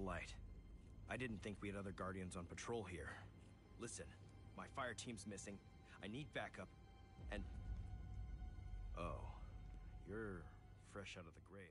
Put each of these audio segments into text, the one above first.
light. I didn't think we had other Guardians on patrol here. Listen, my fire team's missing. I need backup. And... Oh. You're fresh out of the grave,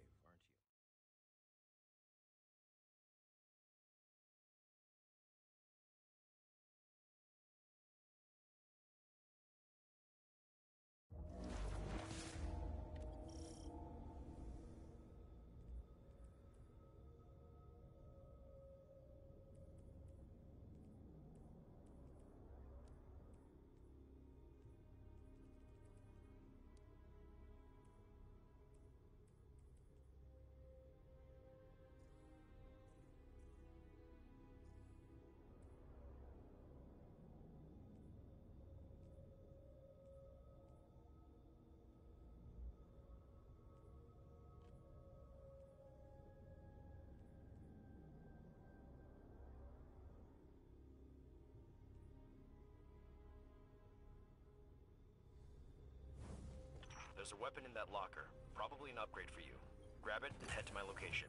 There's a weapon in that locker. Probably an upgrade for you. Grab it and head to my location.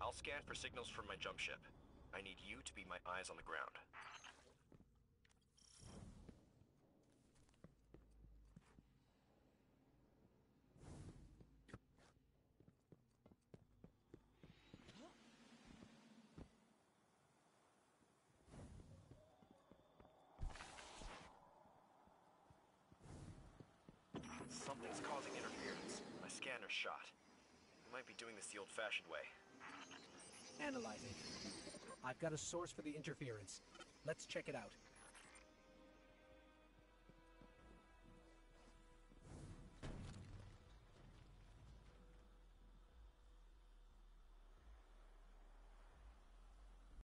I'll scan for signals from my jump ship. I need you to be my eyes on the ground. Something's causing interference. My scanner's shot. We might be doing this the old-fashioned way. Analyzing. I've got a source for the interference. Let's check it out.